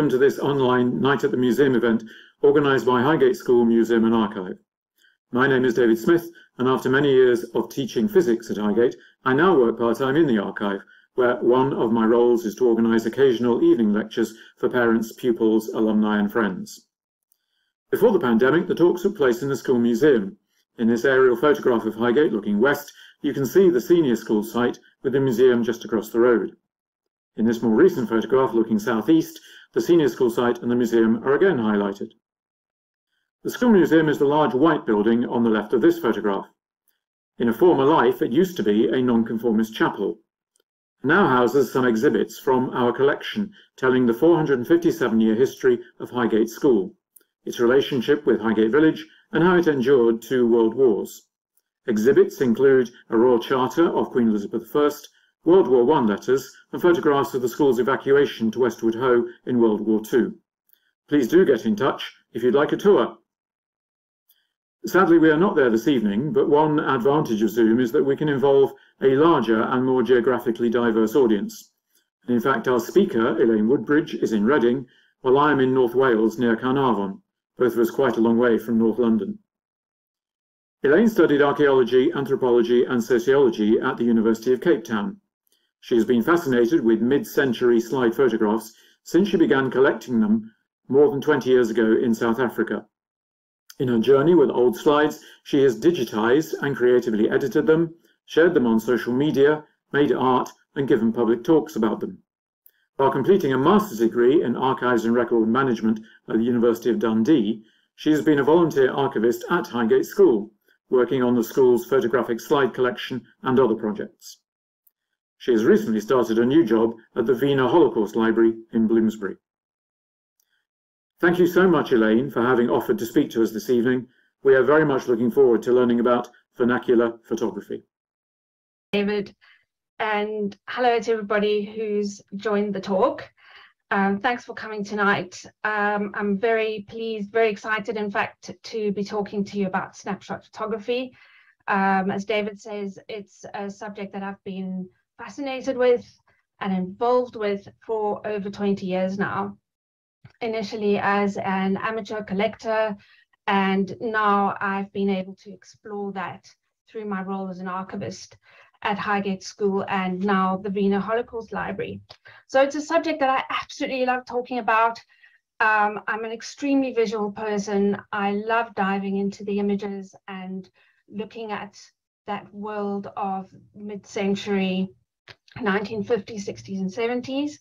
welcome to this online Night at the Museum event organised by Highgate School Museum and Archive. My name is David Smith, and after many years of teaching physics at Highgate, I now work part-time in the archive, where one of my roles is to organise occasional evening lectures for parents, pupils, alumni and friends. Before the pandemic, the talks took place in the school museum. In this aerial photograph of Highgate looking west, you can see the senior school site with the museum just across the road. In this more recent photograph looking southeast, the senior school site and the museum are again highlighted. The school museum is the large white building on the left of this photograph. In a former life, it used to be a nonconformist chapel. It now houses some exhibits from our collection telling the 457-year history of Highgate School, its relationship with Highgate Village, and how it endured two world wars. Exhibits include a royal charter of Queen Elizabeth I, World War I letters, and photographs of the school's evacuation to Westward Ho in World War II. Please do get in touch if you'd like a tour. Sadly, we are not there this evening, but one advantage of Zoom is that we can involve a larger and more geographically diverse audience. And in fact, our speaker, Elaine Woodbridge, is in Reading, while I am in North Wales near Carnarvon, both of us quite a long way from North London. Elaine studied archaeology, anthropology and sociology at the University of Cape Town. She has been fascinated with mid-century slide photographs since she began collecting them more than 20 years ago in South Africa. In her journey with old slides, she has digitized and creatively edited them, shared them on social media, made art, and given public talks about them. While completing a master's degree in archives and record management at the University of Dundee, she has been a volunteer archivist at Highgate School, working on the school's photographic slide collection and other projects. She has recently started a new job at the Wiener Holocaust Library in Bloomsbury. Thank you so much, Elaine, for having offered to speak to us this evening. We are very much looking forward to learning about vernacular photography. David, and hello to everybody who's joined the talk. Um, thanks for coming tonight. Um, I'm very pleased, very excited, in fact, to be talking to you about snapshot photography. Um, as David says, it's a subject that I've been fascinated with and involved with for over 20 years now. Initially as an amateur collector, and now I've been able to explore that through my role as an archivist at Highgate School and now the Wiener Holocaust Library. So it's a subject that I absolutely love talking about. Um, I'm an extremely visual person. I love diving into the images and looking at that world of mid-century 1950s, 60s, and 70s.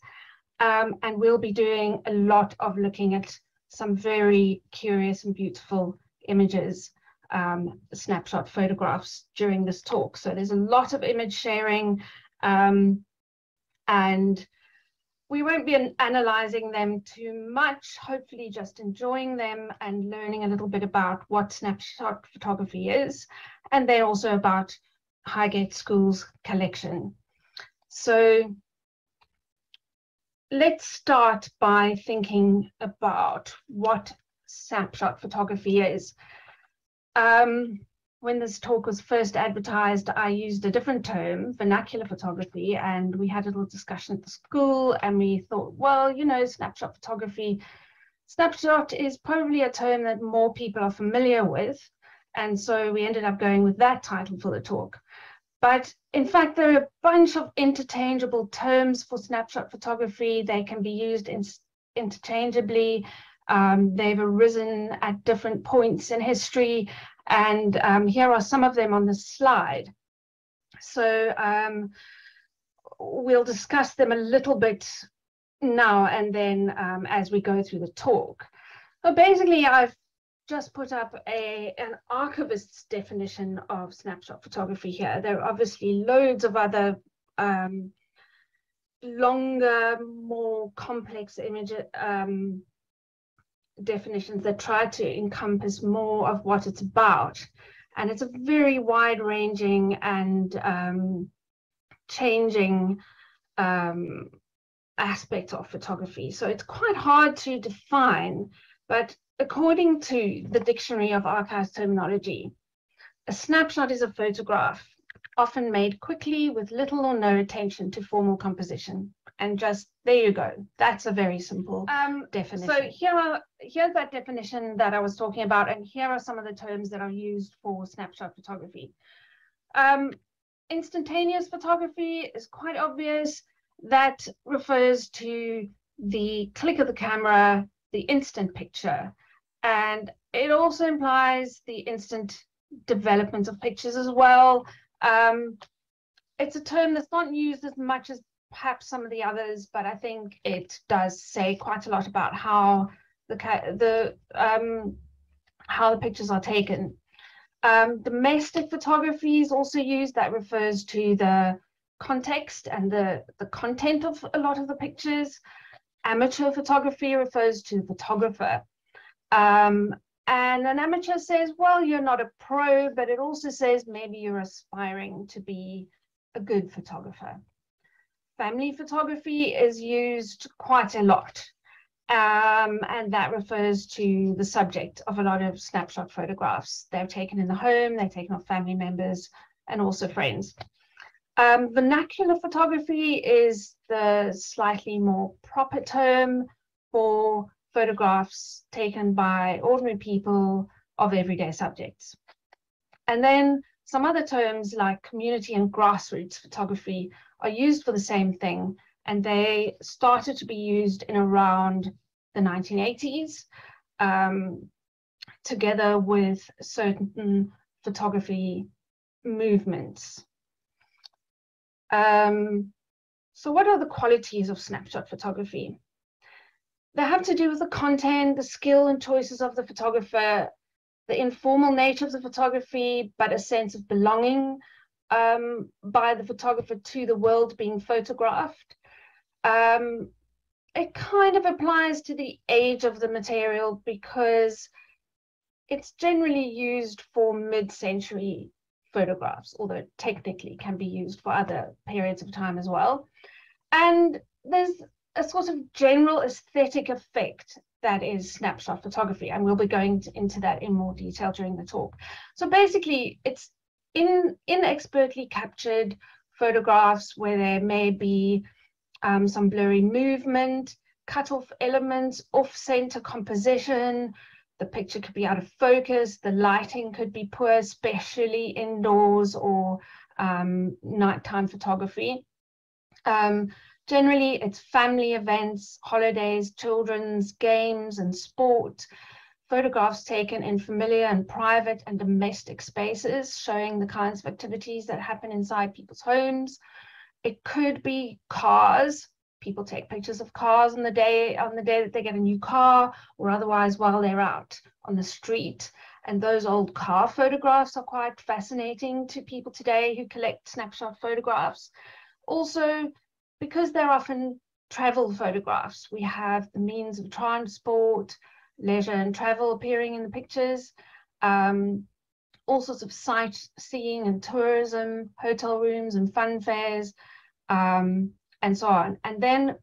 Um, and we'll be doing a lot of looking at some very curious and beautiful images, um, snapshot photographs during this talk. So there's a lot of image sharing um, and we won't be an analyzing them too much, hopefully just enjoying them and learning a little bit about what snapshot photography is, and then also about Highgate School's collection. So let's start by thinking about what snapshot photography is. Um, when this talk was first advertised, I used a different term, vernacular photography, and we had a little discussion at the school, and we thought, well, you know, snapshot photography, snapshot is probably a term that more people are familiar with, and so we ended up going with that title for the talk. But in fact, there are a bunch of interchangeable terms for snapshot photography. They can be used in, interchangeably. Um, they've arisen at different points in history, and um, here are some of them on the slide. So um, we'll discuss them a little bit now and then um, as we go through the talk. But basically, I've just put up a, an archivist's definition of snapshot photography here. There are obviously loads of other um, longer, more complex image um, definitions that try to encompass more of what it's about. And it's a very wide ranging and um, changing um, aspect of photography. So it's quite hard to define, but According to the Dictionary of Archives Terminology, a snapshot is a photograph, often made quickly with little or no attention to formal composition. and just there you go. That's a very simple um, definition. So here are here's that definition that I was talking about, and here are some of the terms that are used for snapshot photography. Um, instantaneous photography is quite obvious. That refers to the click of the camera, the instant picture, and it also implies the instant development of pictures as well. Um, it's a term that's not used as much as perhaps some of the others, but I think it does say quite a lot about how the the um, how the pictures are taken. Um, domestic photography is also used. That refers to the context and the the content of a lot of the pictures. Amateur photography refers to the photographer. Um, and an amateur says, well, you're not a pro, but it also says maybe you're aspiring to be a good photographer family photography is used quite a lot. Um, and that refers to the subject of a lot of snapshot photographs. They're taken in the home, they're taken of family members and also friends. Um, vernacular photography is the slightly more proper term for photographs taken by ordinary people of everyday subjects. And then some other terms like community and grassroots photography are used for the same thing, and they started to be used in around the 1980s, um, together with certain photography movements. Um, so what are the qualities of snapshot photography? They have to do with the content, the skill and choices of the photographer, the informal nature of the photography, but a sense of belonging, um, by the photographer to the world being photographed. Um, it kind of applies to the age of the material because it's generally used for mid-century photographs, although technically can be used for other periods of time as well. And there's a sort of general aesthetic effect that is snapshot photography, and we'll be going to, into that in more detail during the talk. So basically, it's in inexpertly captured photographs where there may be um, some blurry movement, cut off elements, off center composition, the picture could be out of focus, the lighting could be poor, especially indoors or um, nighttime photography. Um, generally, it's family events, holidays, children's games and sport photographs taken in familiar and private and domestic spaces, showing the kinds of activities that happen inside people's homes. It could be cars. People take pictures of cars on the day on the day that they get a new car, or otherwise while they're out on the street. And those old car photographs are quite fascinating to people today who collect snapshot photographs. Also, because they're often travel photographs, we have the means of transport, leisure and travel appearing in the pictures, um, all sorts of sightseeing and tourism, hotel rooms and fun fairs, um, and so on. And then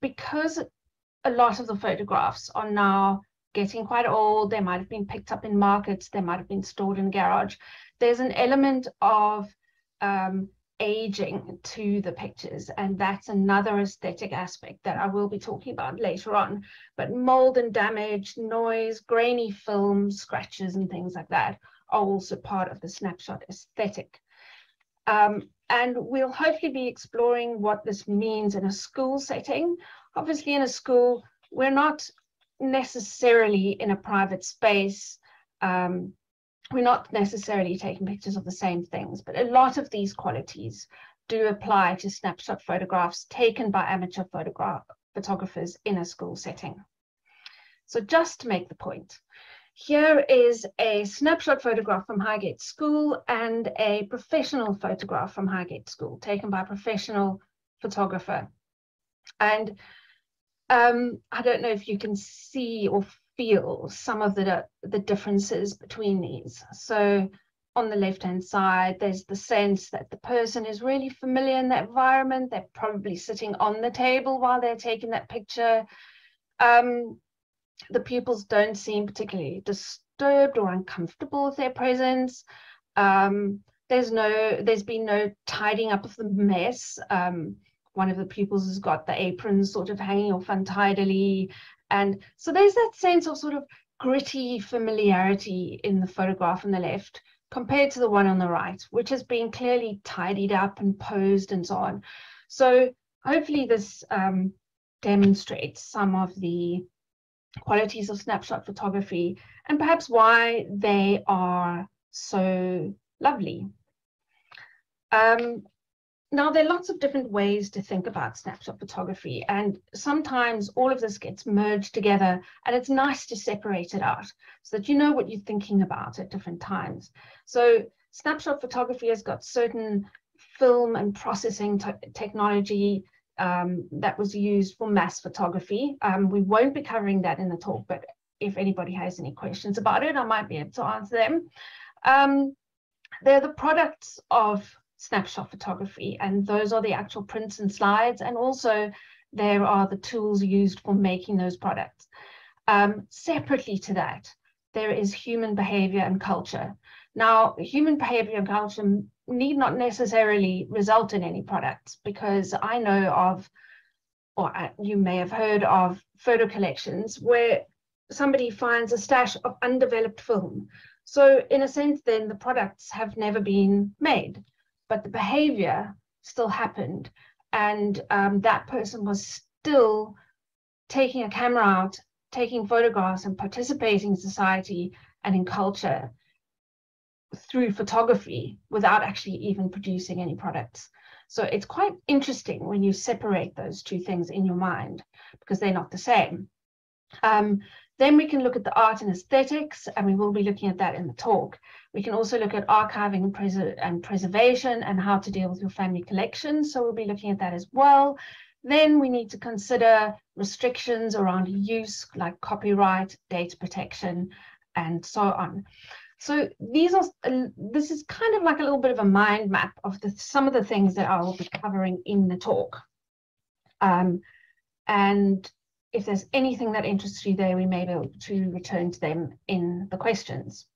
because a lot of the photographs are now getting quite old, they might have been picked up in markets, they might have been stored in a garage, there's an element of um, aging to the pictures and that's another aesthetic aspect that I will be talking about later on. But mold and damage noise grainy film scratches and things like that are also part of the snapshot aesthetic. Um, and we'll hopefully be exploring what this means in a school setting. Obviously in a school we're not necessarily in a private space um, we're not necessarily taking pictures of the same things, but a lot of these qualities do apply to snapshot photographs taken by amateur photograph photographers in a school setting. So just to make the point, here is a snapshot photograph from Highgate School and a professional photograph from Highgate School taken by a professional photographer. And um, I don't know if you can see or feel some of the, the differences between these. So on the left-hand side, there's the sense that the person is really familiar in that environment. They're probably sitting on the table while they're taking that picture. Um, the pupils don't seem particularly disturbed or uncomfortable with their presence. Um, there's no, there's been no tidying up of the mess. Um, one of the pupils has got the apron sort of hanging off untidily. And so there's that sense of sort of gritty familiarity in the photograph on the left compared to the one on the right, which has been clearly tidied up and posed and so on. So hopefully this um, demonstrates some of the qualities of snapshot photography and perhaps why they are so lovely. Um, now, there are lots of different ways to think about snapshot photography, and sometimes all of this gets merged together, and it's nice to separate it out so that you know what you're thinking about at different times. So, snapshot photography has got certain film and processing technology um, that was used for mass photography. Um, we won't be covering that in the talk, but if anybody has any questions about it, I might be able to answer them. Um, they're the products of snapshot photography, and those are the actual prints and slides, and also there are the tools used for making those products. Um, separately to that, there is human behavior and culture. Now, human behavior and culture need not necessarily result in any products because I know of, or you may have heard of photo collections where somebody finds a stash of undeveloped film. So in a sense, then the products have never been made, but the behavior still happened. And um, that person was still taking a camera out, taking photographs and participating in society and in culture through photography without actually even producing any products. So it's quite interesting when you separate those two things in your mind because they're not the same. Um, then we can look at the art and aesthetics, and we will be looking at that in the talk. We can also look at archiving and, pres and preservation and how to deal with your family collections. So we'll be looking at that as well. Then we need to consider restrictions around use like copyright, data protection, and so on. So these are this is kind of like a little bit of a mind map of the, some of the things that I will be covering in the talk. Um, and if there's anything that interests you there, we may be able to return to them in the questions.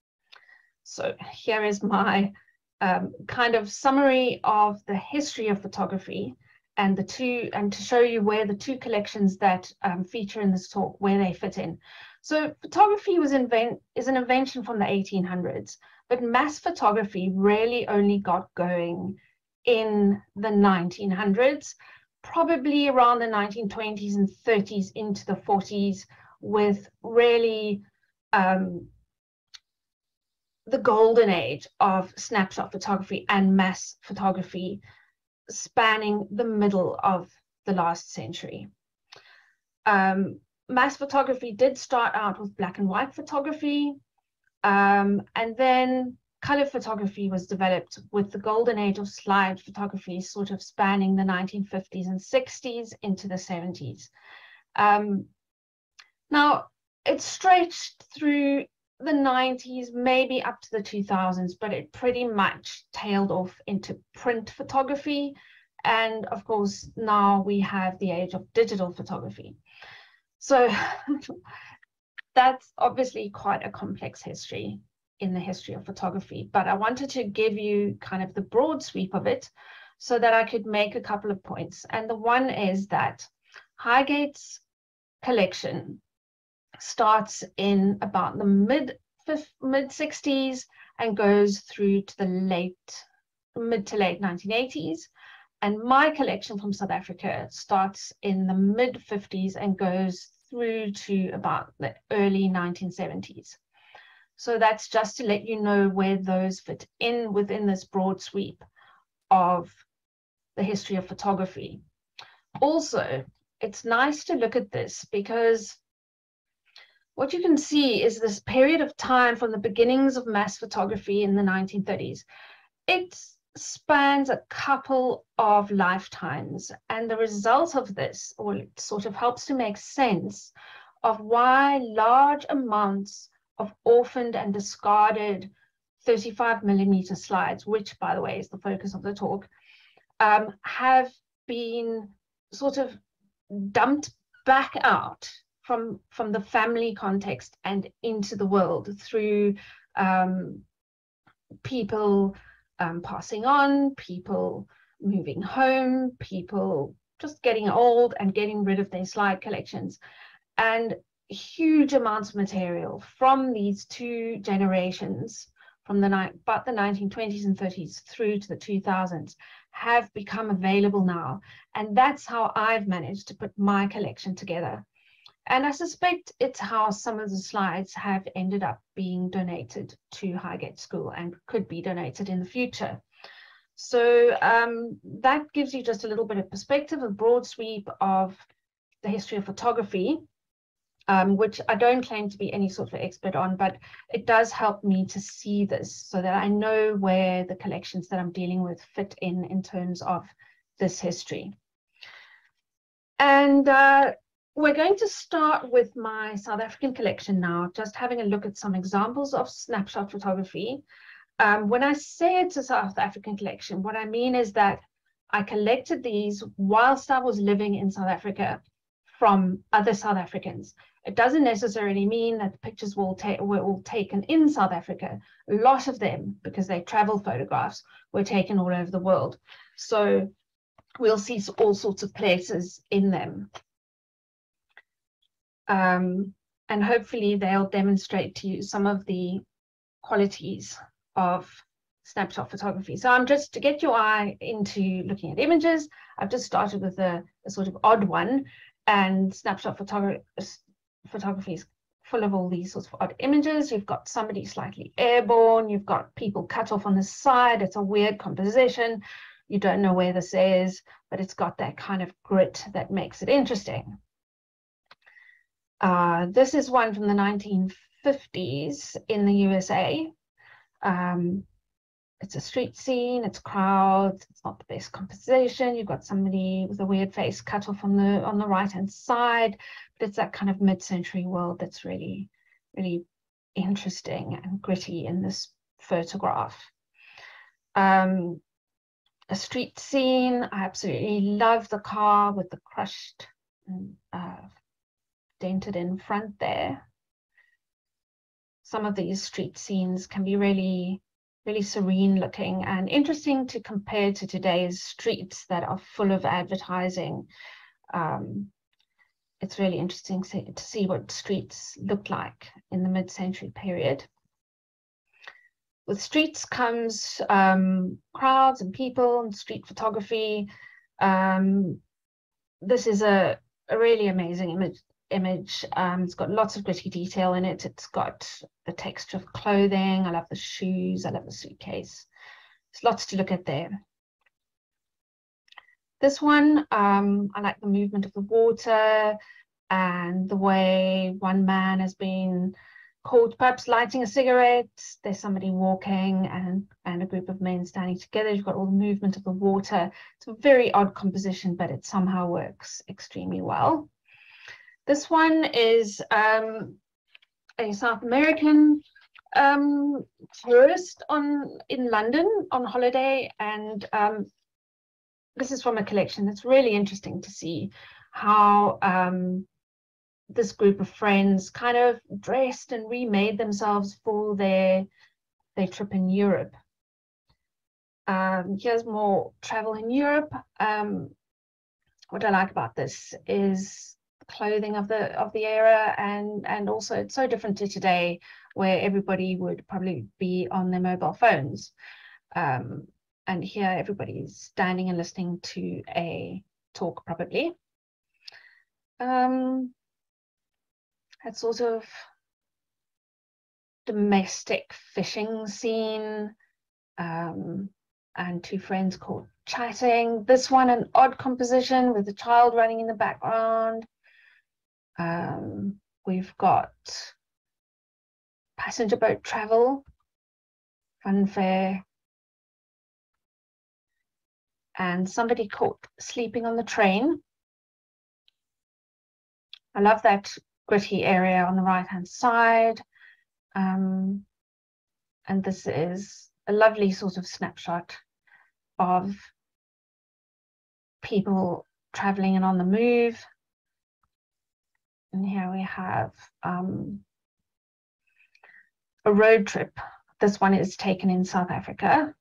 So here is my um, kind of summary of the history of photography and the two, and to show you where the two collections that um, feature in this talk, where they fit in. So photography was invent is an invention from the 1800s, but mass photography really only got going in the 1900s, probably around the 1920s and 30s into the 40s, with really um, the golden age of snapshot photography and mass photography spanning the middle of the last century. Um, mass photography did start out with black and white photography, um, and then color photography was developed with the golden age of slide photography sort of spanning the 1950s and 60s into the 70s. Um, now, it stretched through the 90s, maybe up to the 2000s, but it pretty much tailed off into print photography. And of course, now we have the age of digital photography. So that's obviously quite a complex history in the history of photography, but I wanted to give you kind of the broad sweep of it so that I could make a couple of points. And the one is that Highgate's collection starts in about the mid mid 60s and goes through to the late mid to late 1980s and my collection from South Africa starts in the mid 50s and goes through to about the early 1970s. So that's just to let you know where those fit in within this broad sweep of the history of photography. Also, it's nice to look at this because what you can see is this period of time from the beginnings of mass photography in the 1930s. It spans a couple of lifetimes. And the result of this, or it sort of helps to make sense of why large amounts of orphaned and discarded 35 millimeter slides, which by the way is the focus of the talk, um, have been sort of dumped back out from, from the family context and into the world through um, people um, passing on, people moving home, people just getting old and getting rid of their slide collections. And huge amounts of material from these two generations, from the about the 1920s and 30s through to the 2000s, have become available now. And that's how I've managed to put my collection together. And I suspect it's how some of the slides have ended up being donated to Highgate School and could be donated in the future. So um, that gives you just a little bit of perspective, a broad sweep of the history of photography, um, which I don't claim to be any sort of expert on, but it does help me to see this so that I know where the collections that I'm dealing with fit in in terms of this history. And uh, we're going to start with my South African collection now, just having a look at some examples of snapshot photography. Um, when I say it's a South African collection, what I mean is that I collected these whilst I was living in South Africa from other South Africans. It doesn't necessarily mean that the pictures were all, were all taken in South Africa. A lot of them, because they travel photographs, were taken all over the world. So we'll see all sorts of places in them. Um, and hopefully they'll demonstrate to you some of the qualities of snapshot photography. So I'm just to get your eye into looking at images. I've just started with a, a sort of odd one and snapshot photogra photography is full of all these sorts of odd images. You've got somebody slightly airborne. You've got people cut off on the side. It's a weird composition. You don't know where this is, but it's got that kind of grit that makes it interesting. Uh, this is one from the 1950s in the USA. Um, it's a street scene, it's crowds, it's not the best composition. You've got somebody with a weird face cut off on the on the right hand side, but it's that kind of mid-century world that's really, really interesting and gritty in this photograph. Um, a street scene. I absolutely love the car with the crushed uh, dented in front there. Some of these street scenes can be really, really serene looking and interesting to compare to today's streets that are full of advertising. Um, it's really interesting to see what streets looked like in the mid-century period. With streets comes um, crowds and people and street photography. Um, this is a, a really amazing image image. Um, it's got lots of gritty detail in it. It's got the texture of clothing. I love the shoes. I love the suitcase. There's lots to look at there. This one, um, I like the movement of the water and the way one man has been caught perhaps lighting a cigarette. There's somebody walking and, and a group of men standing together. You've got all the movement of the water. It's a very odd composition, but it somehow works extremely well. This one is um, a South American um, tourist on in London on holiday, and um, this is from a collection. It's really interesting to see how um, this group of friends kind of dressed and remade themselves for their their trip in Europe. Um, here's more travel in Europe. Um, what I like about this is clothing of the of the era and and also it's so different to today where everybody would probably be on their mobile phones um, and here everybody's standing and listening to a talk probably um, that sort of domestic fishing scene um, and two friends caught chatting. This one, an odd composition with a child running in the background. Um, we've got passenger boat travel, funfair, and somebody caught sleeping on the train. I love that gritty area on the right hand side. Um, and this is a lovely sort of snapshot of people traveling and on the move. And here we have um, a road trip. This one is taken in South Africa.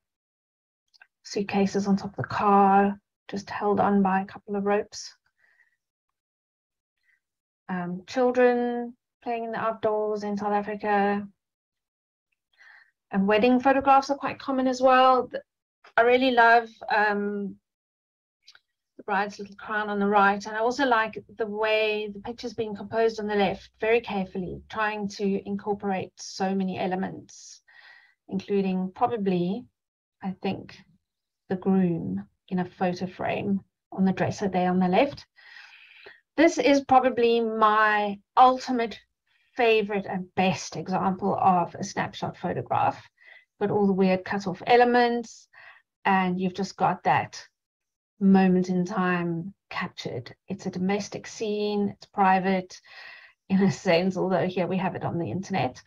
Suitcases on top of the car, just held on by a couple of ropes. Um, children playing in the outdoors in South Africa. And wedding photographs are quite common as well. I really love um, bride's little crown on the right. And I also like the way the picture's being composed on the left, very carefully, trying to incorporate so many elements, including probably, I think, the groom in a photo frame on the dresser there on the left. This is probably my ultimate favorite and best example of a snapshot photograph. Got all the weird cut off elements, and you've just got that moment in time captured. It's a domestic scene, it's private in a sense, although here we have it on the internet.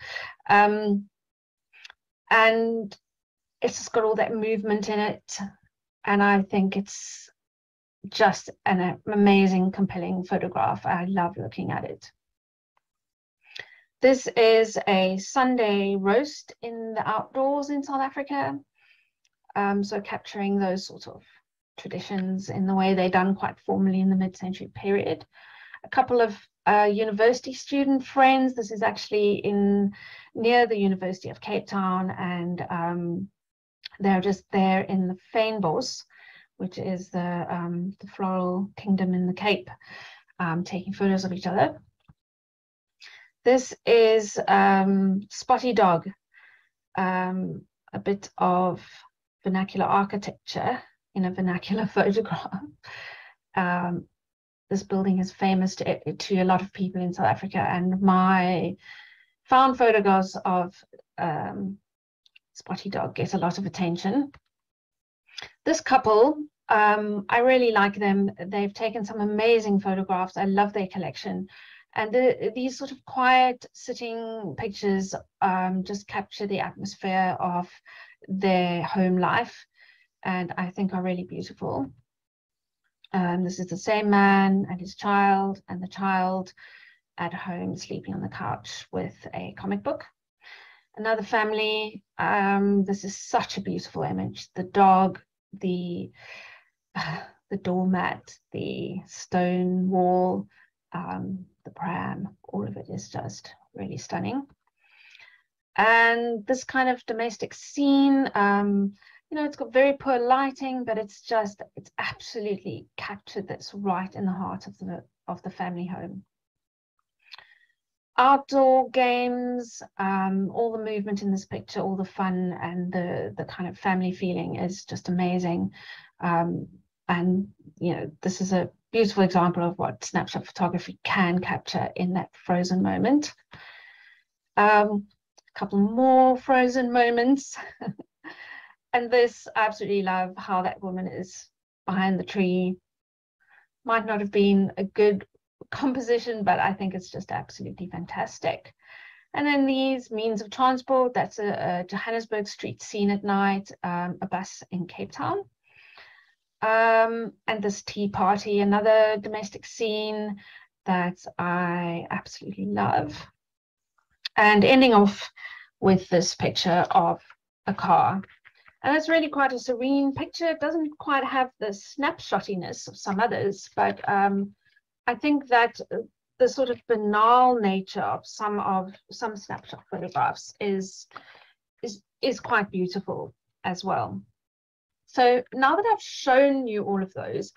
Um, and it's just got all that movement in it. And I think it's just an amazing, compelling photograph. I love looking at it. This is a Sunday roast in the outdoors in South Africa. Um, so capturing those sort of traditions in the way they're done quite formally in the mid-century period. A couple of uh, university student friends. This is actually in near the University of Cape Town, and um, they're just there in the Fynbos, which is the, um, the floral kingdom in the Cape, um, taking photos of each other. This is um, Spotty Dog, um, a bit of vernacular architecture in a vernacular photograph. Um, this building is famous to, to a lot of people in South Africa, and my found photographs of um, Spotty Dog get a lot of attention. This couple, um, I really like them. They've taken some amazing photographs. I love their collection. And the, these sort of quiet sitting pictures um, just capture the atmosphere of their home life and I think are really beautiful. Um, this is the same man and his child, and the child at home sleeping on the couch with a comic book. Another family. Um, this is such a beautiful image. The dog, the uh, the doormat, the stone wall, um, the pram. All of it is just really stunning. And this kind of domestic scene. Um, you know, it's got very poor lighting, but it's just, it's absolutely captured that's right in the heart of the, of the family home. Outdoor games, um, all the movement in this picture, all the fun and the, the kind of family feeling is just amazing. Um, and, you know, this is a beautiful example of what snapshot photography can capture in that frozen moment. Um, a couple more frozen moments. and this I absolutely love how that woman is behind the tree. Might not have been a good composition, but I think it's just absolutely fantastic. And then these means of transport, that's a, a Johannesburg street scene at night, um, a bus in Cape Town. Um, and this tea party, another domestic scene that I absolutely love. And ending off with this picture of a car and it's really quite a serene picture. It doesn't quite have the snapshotiness of some others, but um, I think that the sort of banal nature of some of some snapshot photographs is is is quite beautiful as well. So now that I've shown you all of those,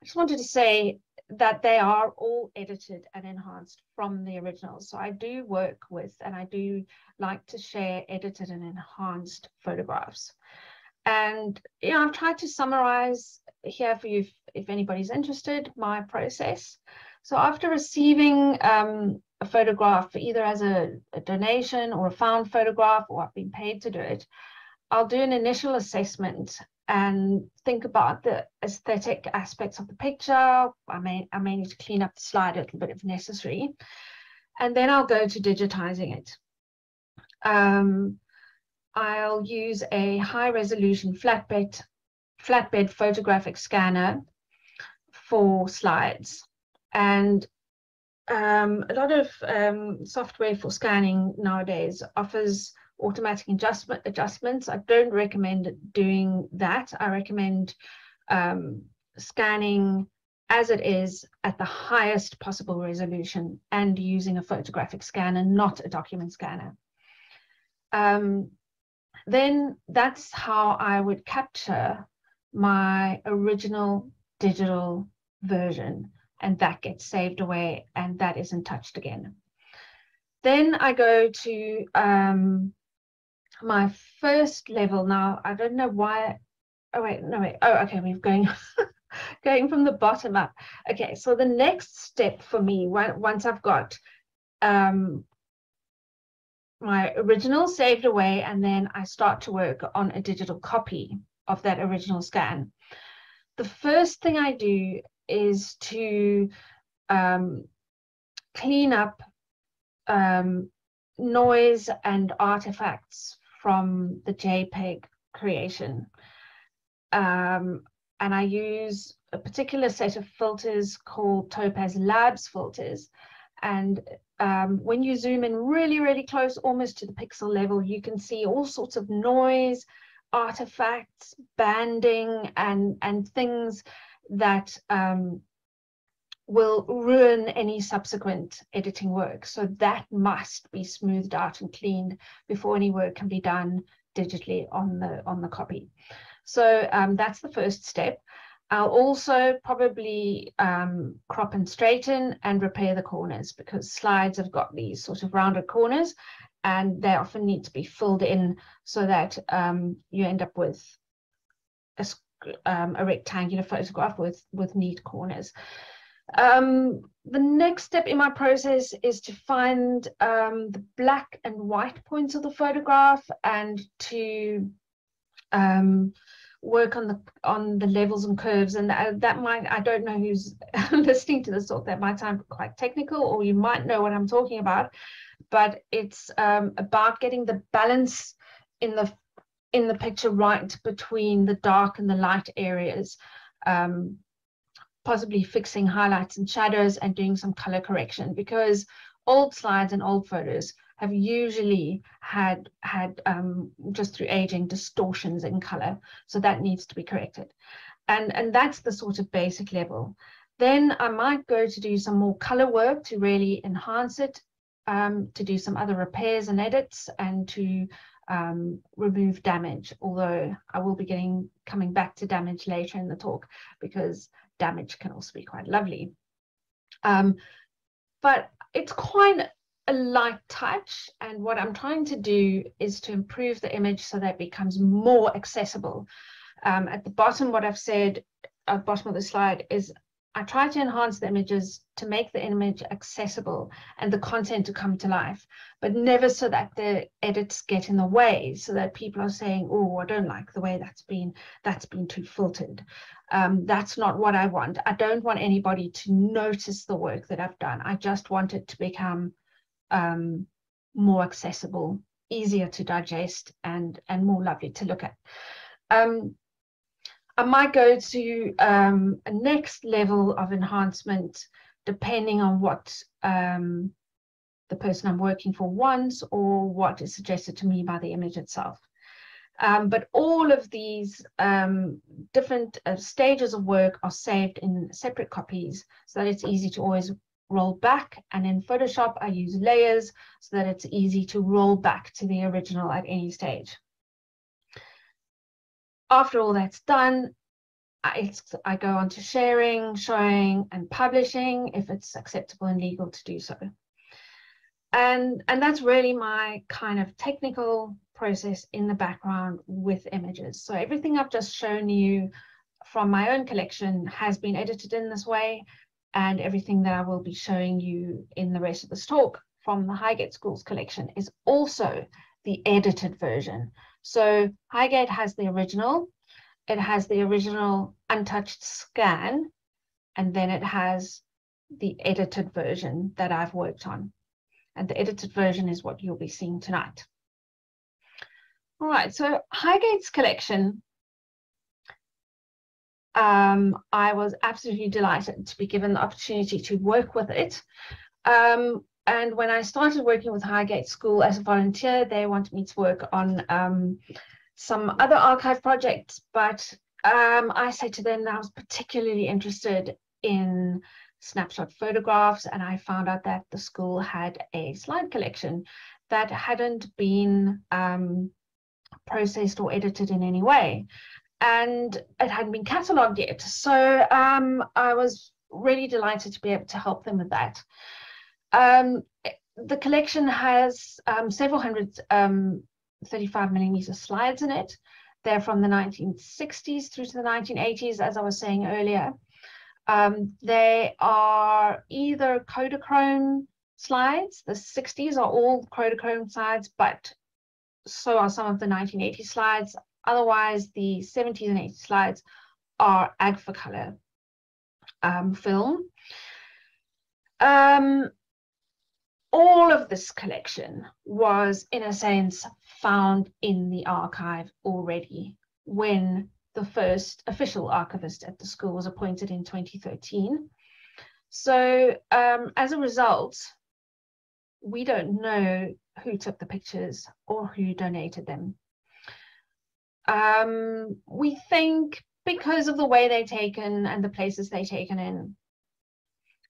I just wanted to say that they are all edited and enhanced from the originals. So I do work with and I do like to share edited and enhanced photographs. And you know, I've tried to summarize here for you if, if anybody's interested, my process. So after receiving um, a photograph either as a, a, donation or a found photograph or I've been paid to do it, I'll do an initial assessment and think about the aesthetic aspects of the picture. I may, I may need to clean up the slide a little bit if necessary. And then I'll go to digitizing it. Um, I'll use a high resolution flatbed, flatbed photographic scanner for slides. And um, a lot of um, software for scanning nowadays offers automatic adjustment adjustments. I don't recommend doing that. I recommend um, scanning as it is at the highest possible resolution and using a photographic scanner, not a document scanner. Um, then that's how I would capture my original digital version and that gets saved away and that isn't touched again. Then I go to um, my first level now. I don't know why. Oh wait, no wait. Oh, okay. We're going going from the bottom up. Okay, so the next step for me, once I've got um, my original saved away, and then I start to work on a digital copy of that original scan. The first thing I do is to um, clean up um, noise and artifacts from the JPEG creation. Um, and I use a particular set of filters called Topaz Labs filters. And um, when you zoom in really, really close, almost to the pixel level, you can see all sorts of noise, artifacts, banding, and, and things that um, will ruin any subsequent editing work. So that must be smoothed out and cleaned before any work can be done digitally on the on the copy. So um, that's the first step. I'll also probably um, crop and straighten and repair the corners because slides have got these sort of rounded corners and they often need to be filled in so that um, you end up with a, um, a, rectangular photograph with, with neat corners. Um, the next step in my process is to find um, the black and white points of the photograph and to um, work on the on the levels and curves. And that, that might i don't know who's listening to this talk that might sound quite technical or you might know what i'm talking about but it's um, about getting the balance in the in the picture right between the dark and the light areas. Um, possibly fixing highlights and shadows and doing some color correction because old slides and old photos have usually had had um, just through aging distortions in color. So that needs to be corrected. And, and that's the sort of basic level. Then I might go to do some more color work to really enhance it, um, to do some other repairs and edits and to um, remove damage, although I will be getting coming back to damage later in the talk because damage can also be quite lovely. Um, but it's quite a light touch and what I'm trying to do is to improve the image so that it becomes more accessible. Um, at the bottom, what I've said at the bottom of the slide is I try to enhance the images to make the image accessible and the content to come to life, but never so that the edits get in the way, so that people are saying, "Oh, I don't like the way that's been that's been too filtered." Um, that's not what I want. I don't want anybody to notice the work that I've done. I just want it to become um, more accessible, easier to digest, and and more lovely to look at. Um, might go to um, a next level of enhancement depending on what um, the person I'm working for wants or what is suggested to me by the image itself. Um, but all of these um, different uh, stages of work are saved in separate copies so that it's easy to always roll back. And in Photoshop, I use layers so that it's easy to roll back to the original at any stage. After all that's done, I, I go on to sharing, showing, and publishing if it's acceptable and legal to do so. And, and that's really my kind of technical process in the background with images. So everything I've just shown you from my own collection has been edited in this way and everything that I will be showing you in the rest of this talk from the Highgate Schools collection is also the edited version. So Highgate has the original, it has the original untouched scan, and then it has the edited version that I've worked on. And the edited version is what you'll be seeing tonight. All right, so Highgate's collection um, I was absolutely delighted to be given the opportunity to work with it. Um, and when I started working with Highgate School as a volunteer, they wanted me to work on um, some other archive projects, but um, I said to them that I was particularly interested in snapshot photographs, and I found out that the school had a slide collection that hadn't been um, processed or edited in any way. And it hadn't been catalogued yet. So um, I was really delighted to be able to help them with that. Um, the collection has um, several hundred um, 35 millimeter slides in it. They're from the 1960s through to the 1980s, as I was saying earlier. Um, they are either Kodachrome slides. The 60s are all Kodachrome slides, but so are some of the 1980 slides. Otherwise, the 70s and 80s slides are Agfacolor um, film. Um, all of this collection was, in a sense, found in the archive already when the first official archivist at the school was appointed in 2013. So um, as a result, we don't know who took the pictures or who donated them. Um, we think because of the way they're taken and the places they're taken in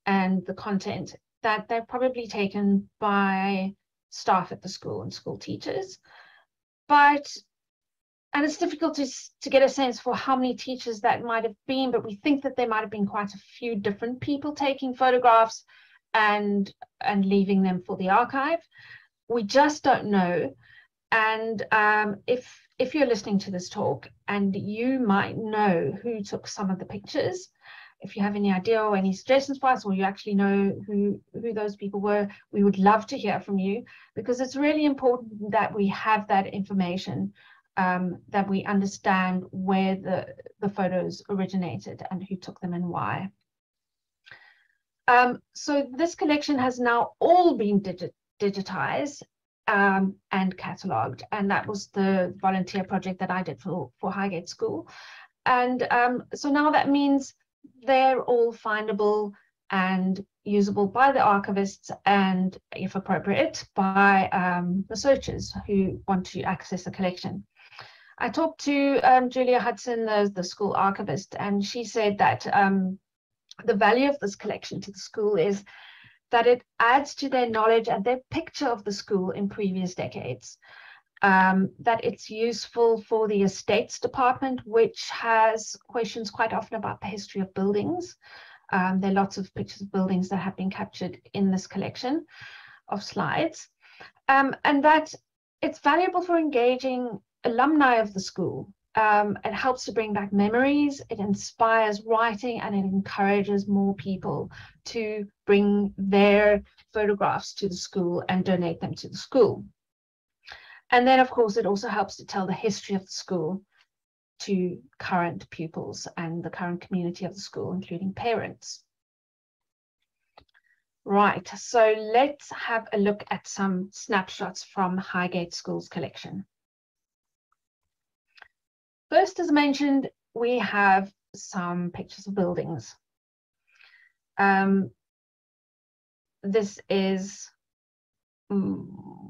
and the content that they're probably taken by staff at the school and school teachers. But and it's difficult to, to get a sense for how many teachers that might have been, but we think that there might have been quite a few different people taking photographs and and leaving them for the archive. We just don't know. And um, if if you're listening to this talk and you might know who took some of the pictures, if you have any idea or any suggestions for us, or you actually know who who those people were, we would love to hear from you because it's really important that we have that information, um, that we understand where the the photos originated and who took them and why. Um, so this collection has now all been digi digitized um, and catalogued, and that was the volunteer project that I did for, for Highgate School. And um, so now that means they're all findable and usable by the archivists and, if appropriate, by um, researchers who want to access the collection. I talked to um, Julia Hudson, the, the school archivist, and she said that um, the value of this collection to the school is that it adds to their knowledge and their picture of the school in previous decades. Um, that it's useful for the estates department, which has questions quite often about the history of buildings. Um, there are lots of pictures of buildings that have been captured in this collection of slides. Um, and that it's valuable for engaging alumni of the school um, it helps to bring back memories, it inspires writing, and it encourages more people to bring their photographs to the school and donate them to the school. And then, of course, it also helps to tell the history of the school to current pupils and the current community of the school, including parents. Right, so let's have a look at some snapshots from Highgate School's collection. First, as mentioned, we have some pictures of buildings. Um, this is um,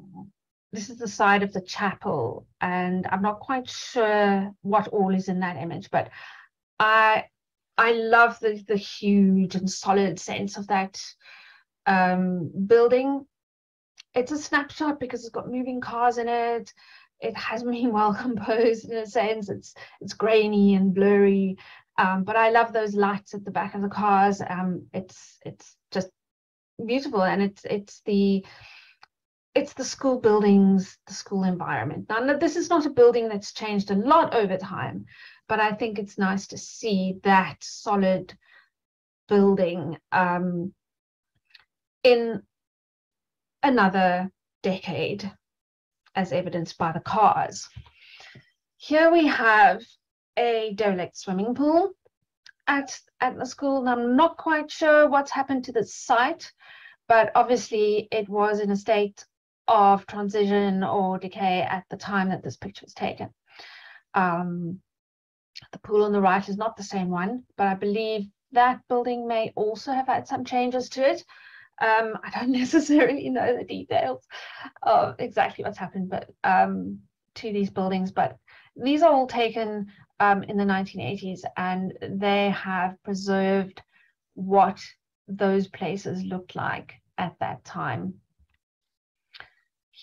this is the side of the chapel, and I'm not quite sure what all is in that image, but I I love the the huge and solid sense of that um, building. It's a snapshot because it's got moving cars in it it has been well composed in a sense. It's it's grainy and blurry, um, but I love those lights at the back of the cars. Um, it's it's just beautiful, and it's it's the it's the school buildings, the school environment. Now, this is not a building that's changed a lot over time, but I think it's nice to see that solid building um, in another decade as evidenced by the cars. Here we have a derelict swimming pool at, at the school. And I'm not quite sure what's happened to the site, but obviously it was in a state of transition or decay at the time that this picture was taken. Um, the pool on the right is not the same one, but I believe that building may also have had some changes to it. Um, I don't necessarily know the details of exactly what's happened, but um, to these buildings, but these are all taken um, in the 1980s, and they have preserved what those places looked like at that time.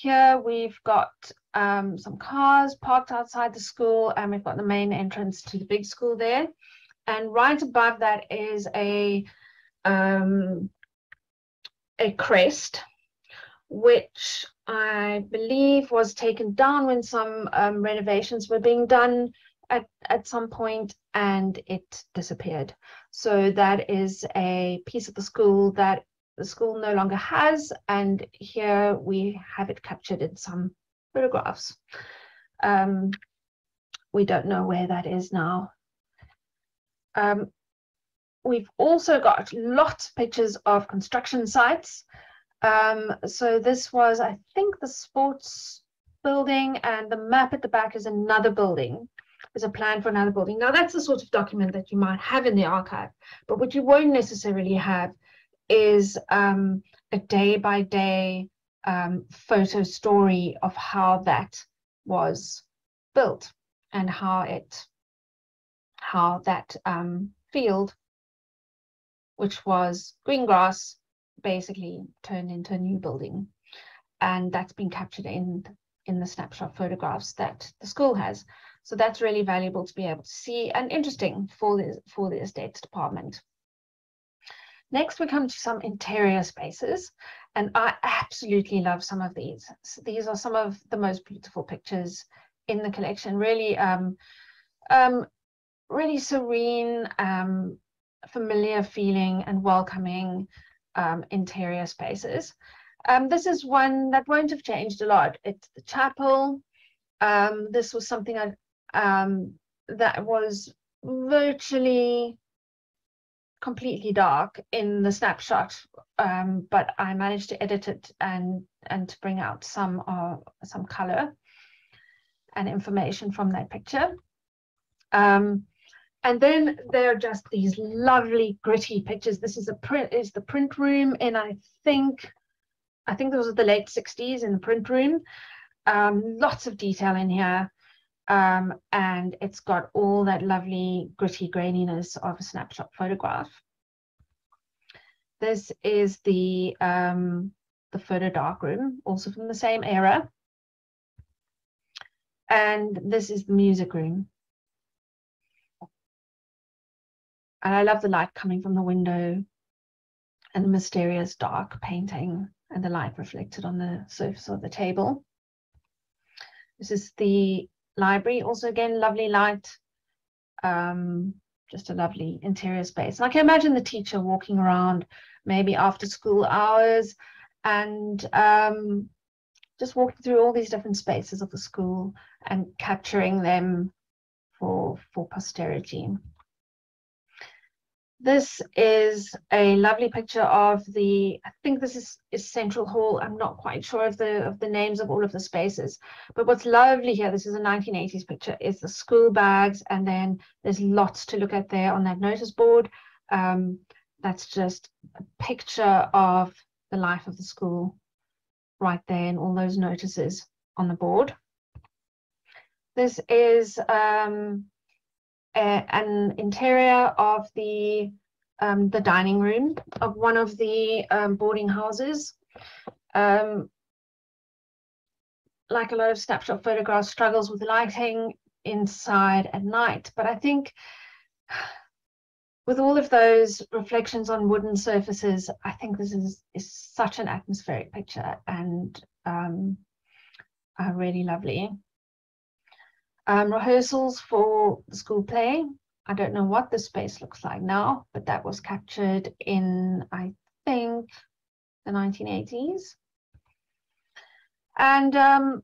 Here we've got um, some cars parked outside the school, and we've got the main entrance to the big school there. And right above that is a um, a crest, which I believe was taken down when some um, renovations were being done at, at some point and it disappeared. So that is a piece of the school that the school no longer has. And here we have it captured in some photographs. Um, we don't know where that is now. Um, we've also got lots of pictures of construction sites. Um, so this was, I think, the sports building and the map at the back is another building is a plan for another building. Now that's the sort of document that you might have in the archive, but what you won't necessarily have is um, a day by day um, photo story of how that was built and how it, how that um, field, which was green grass, basically turned into a new building. And that's been captured in, in the snapshot photographs that the school has. So that's really valuable to be able to see and interesting for the, for the estates department. Next, we come to some interior spaces, and I absolutely love some of these. So these are some of the most beautiful pictures in the collection. Really, um, um, really serene, um, familiar feeling, and welcoming um, interior spaces. Um, this is one that won't have changed a lot. It's the chapel. Um, this was something I, um, that was virtually completely dark in the snapshot, um, but I managed to edit it and and to bring out some uh, some color and information from that picture. Um, and then there are just these lovely gritty pictures. This is a print is the print room in I think I think those are the late 60s in the print room. Um, lots of detail in here um, and it's got all that lovely gritty graininess of a snapshot photograph. This is the, um, the photo darkroom, also from the same era. And this is the music room. And I love the light coming from the window and the mysterious dark painting and the light reflected on the surface of the table. This is the library. Also, again, lovely light. Um, just a lovely interior space. And I can imagine the teacher walking around maybe after school hours and um, just walking through all these different spaces of the school and capturing them for, for posterity. This is a lovely picture of the, I think this is, is Central Hall. I'm not quite sure of the of the names of all of the spaces. But what's lovely here, this is a 1980s picture, is the school bags. And then there's lots to look at there on that notice board. Um, that's just a picture of the life of the school right there and all those notices on the board. This is um, an interior of the um, the dining room of one of the um, boarding houses. Um, like a lot of snapshot photographs, struggles with lighting inside at night. But I think with all of those reflections on wooden surfaces, I think this is, is such an atmospheric picture and uh, really lovely. Um, rehearsals for the school play. I don't know what the space looks like now, but that was captured in, I think, the 1980s. And um,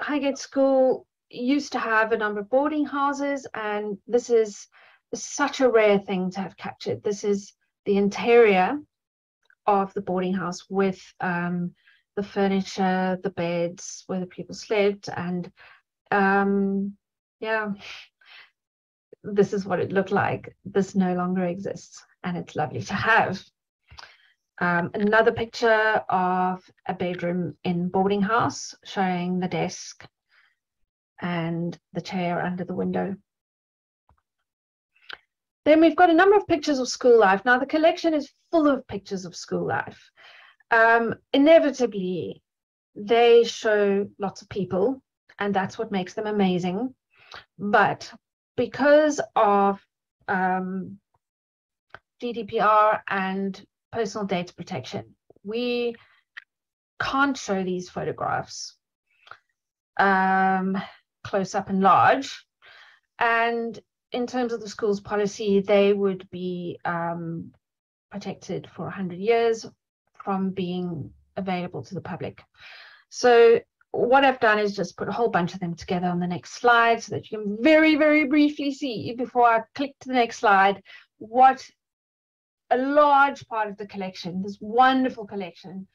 Highgate School used to have a number of boarding houses, and this is such a rare thing to have captured. This is the interior of the boarding house with um, the furniture, the beds where the people slept, and um, yeah, this is what it looked like. This no longer exists, and it's lovely to have. Um, another picture of a bedroom in boarding house showing the desk and the chair under the window. Then we've got a number of pictures of school life. Now the collection is full of pictures of school life. Um, inevitably, they show lots of people, and that's what makes them amazing. But because of um, GDPR and personal data protection, we can't show these photographs um, close up and large. And in terms of the school's policy, they would be um, protected for 100 years from being available to the public. So what I've done is just put a whole bunch of them together on the next slide so that you can very, very briefly see before I click to the next slide what a large part of the collection, this wonderful collection,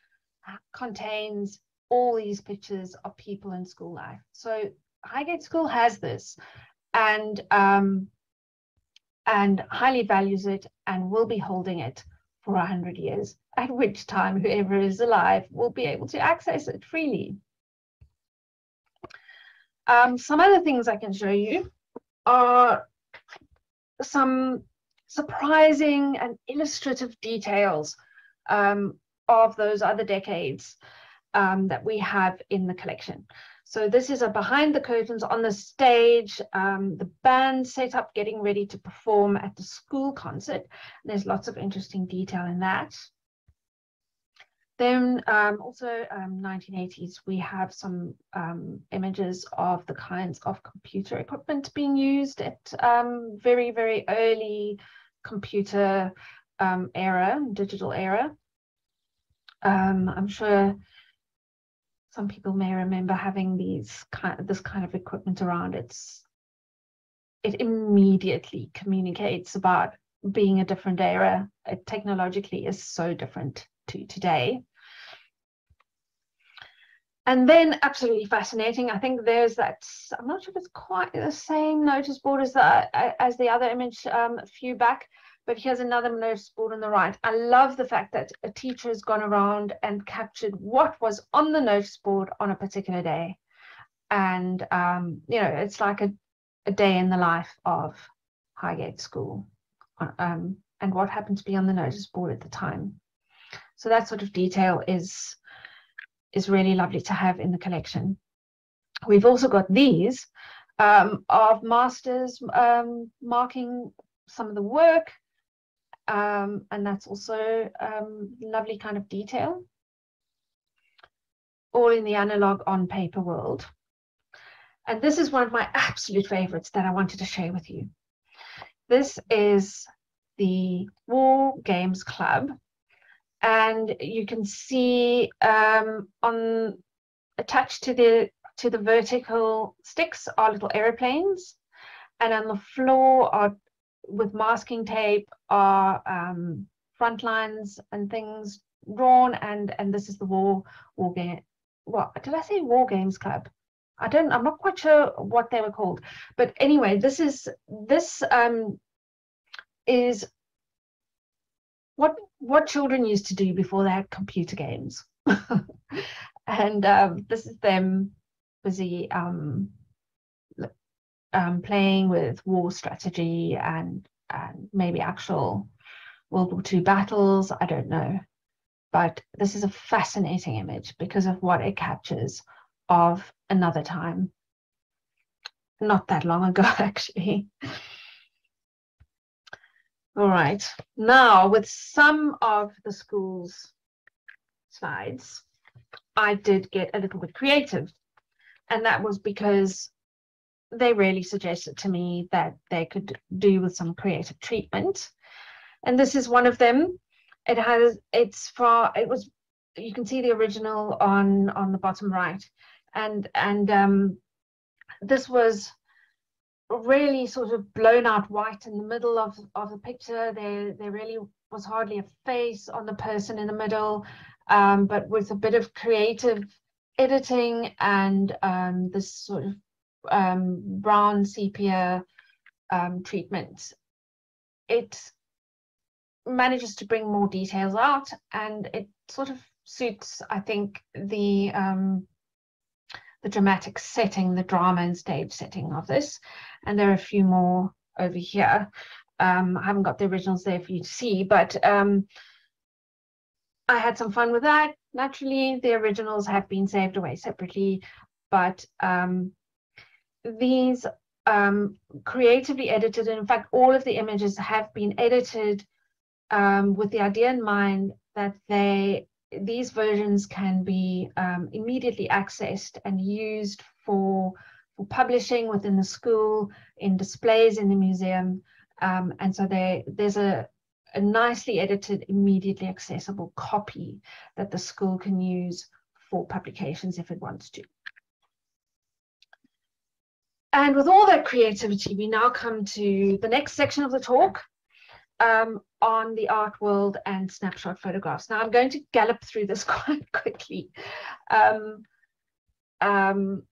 uh, contains all these pictures of people in school life. So Highgate School has this and um, and highly values it and will be holding it for 100 years, at which time whoever is alive will be able to access it freely. Um, some other things I can show you are some surprising and illustrative details um, of those other decades um, that we have in the collection. So this is a behind the curtains on the stage, um, the band set up getting ready to perform at the school concert. There's lots of interesting detail in that. Then um, also um, 1980s, we have some um, images of the kinds of computer equipment being used at um, very, very early computer um, era, digital era. I'm sure some people may remember having these kind of, this kind of equipment around. It's it immediately communicates about being a different era. It technologically is so different to today. And then absolutely fascinating. I think there's that. I'm not sure if it's quite the same notice board as the as the other image um, a few back, but here's another notice board on the right. I love the fact that a teacher has gone around and captured what was on the notice board on a particular day. And, um, you know, it's like a, a day in the life of Highgate School um, and what happened to be on the notice board at the time. So that sort of detail is, is really lovely to have in the collection. We've also got these um, of masters um, marking some of the work um, and that's also um, lovely kind of detail. All in the analog on paper world. And this is one of my absolute favorites that I wanted to share with you. This is the War Games Club. And you can see um, on attached to the to the vertical sticks are little aeroplanes. And on the floor are with masking tape are um, front lines and things drawn and and this is the war war game what did i say war games club? I don't i'm not quite sure what they were called. But anyway this is this um is what what children used to do before they had computer games. And um, this is them busy um um, playing with war strategy and, and maybe actual World War II battles. I don't know. But this is a fascinating image because of what it captures of another time. Not that long ago, actually. All right, now with some of the school's slides, I did get a little bit creative. And that was because they really suggested to me that they could do with some creative treatment. And this is one of them. It has, it's for, it was, you can see the original on, on the bottom right. And, and um, this was really sort of blown out white in the middle of, of the picture. There, there really was hardly a face on the person in the middle, um, but with a bit of creative editing and um, this sort of um, brown sepia um, treatment, it manages to bring more details out and it sort of suits, I think, the um, the dramatic setting, the drama and stage setting of this. And there are a few more over here. Um, I haven't got the originals there for you to see, but um, I had some fun with that. Naturally, the originals have been saved away separately, but um, these um, creatively edited, and in fact, all of the images have been edited um, with the idea in mind that they these versions can be um, immediately accessed and used for, for publishing within the school, in displays in the museum. Um, and so there, there's a, a nicely edited, immediately accessible copy that the school can use for publications if it wants to. And with all that creativity, we now come to the next section of the talk, um, on the art world and snapshot photographs. Now I'm going to gallop through this quite quickly. Um, um,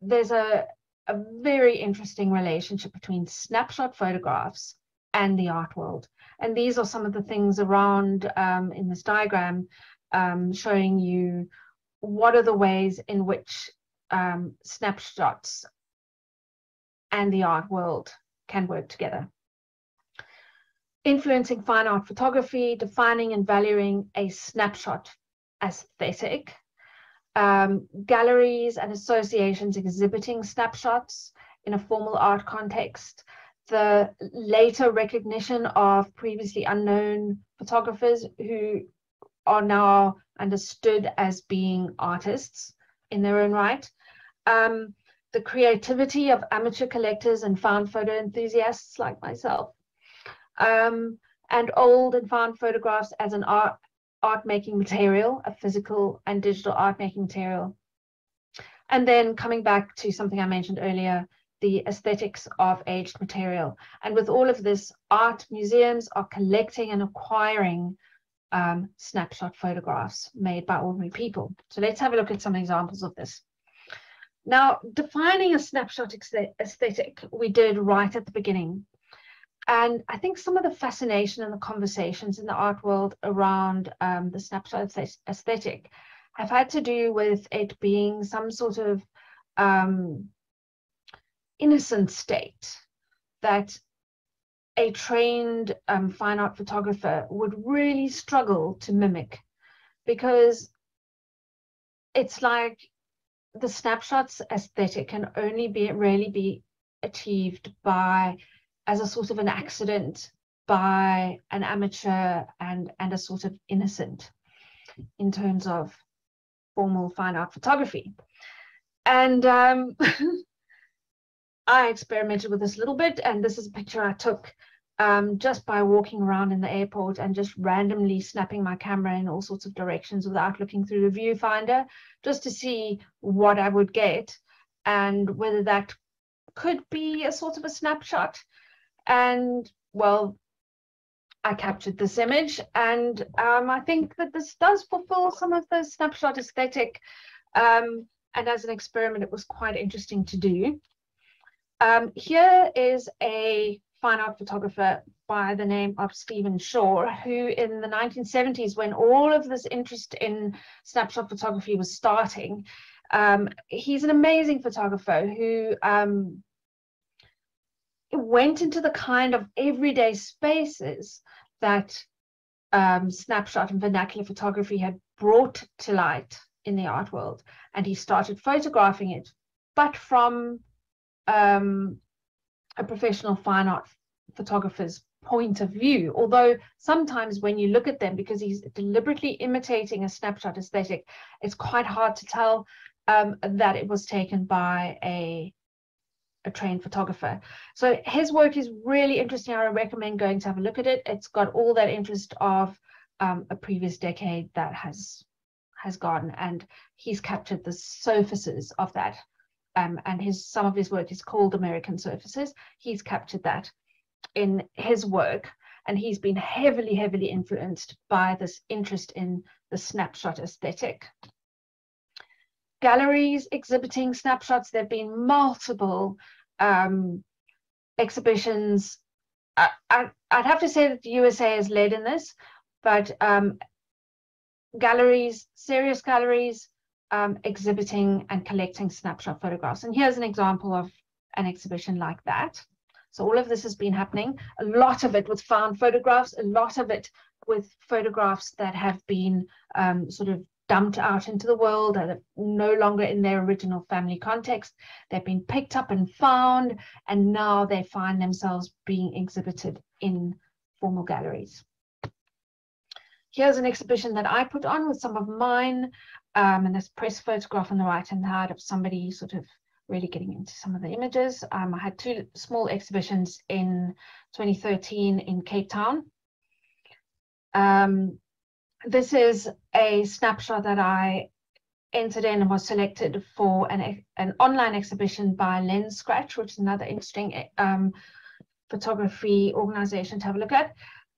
there's a, a very interesting relationship between snapshot photographs and the art world. And these are some of the things around um, in this diagram um, showing you what are the ways in which um, snapshots and the art world can work together. Influencing fine art photography, defining and valuing a snapshot aesthetic, um, galleries and associations exhibiting snapshots in a formal art context, the later recognition of previously unknown photographers who are now understood as being artists in their own right, um, the creativity of amateur collectors and found photo enthusiasts like myself, um, and old and found photographs as an art art making material, a physical and digital art making material. And then coming back to something I mentioned earlier, the aesthetics of aged material. And with all of this, art museums are collecting and acquiring um, snapshot photographs made by ordinary people. So let's have a look at some examples of this. Now, defining a snapshot aesthetic, we did right at the beginning. And I think some of the fascination and the conversations in the art world around um, the snapshot aesthetic have had to do with it being some sort of um, innocent state that a trained um, fine art photographer would really struggle to mimic because it's like the snapshots aesthetic can only be really be achieved by as a sort of an accident by an amateur and and a sort of innocent in terms of formal fine art photography. And um, I experimented with this a little bit and this is a picture I took um, just by walking around in the airport and just randomly snapping my camera in all sorts of directions without looking through the viewfinder just to see what I would get and whether that could be a sort of a snapshot and well, I captured this image, and um, I think that this does fulfill some of the snapshot aesthetic. Um, and as an experiment, it was quite interesting to do. Um, here is a fine art photographer by the name of Stephen Shore, who in the 1970s, when all of this interest in snapshot photography was starting, um, he's an amazing photographer who um, went into the kind of everyday spaces that um, snapshot and vernacular photography had brought to light in the art world. And he started photographing it, but from um, a professional fine art photographer's point of view. Although sometimes when you look at them, because he's deliberately imitating a snapshot aesthetic, it's quite hard to tell um, that it was taken by a a trained photographer. So his work is really interesting. I recommend going to have a look at it. It's got all that interest of um, a previous decade that has has gone, and he's captured the surfaces of that. Um, and his some of his work is called American Surfaces. He's captured that in his work, and he's been heavily, heavily influenced by this interest in the snapshot aesthetic galleries exhibiting snapshots. There have been multiple um, exhibitions. I, I, would have to say that the USA has led in this, but um, galleries, serious galleries, um, exhibiting and collecting snapshot photographs. And here's an example of an exhibition like that. So all of this has been happening. A lot of it with found photographs, a lot of it with photographs that have been um, sort of dumped out into the world that are no longer in their original family context. They've been picked up and found, and now they find themselves being exhibited in formal galleries. Here's an exhibition that I put on with some of mine, um, and this press photograph on the right hand side of somebody sort of really getting into some of the images. Um, I had two small exhibitions in 2013 in Cape Town. Um, this is a snapshot that I entered in and was selected for an, an online exhibition by Lenscratch, which is another interesting um, photography organization to have a look at.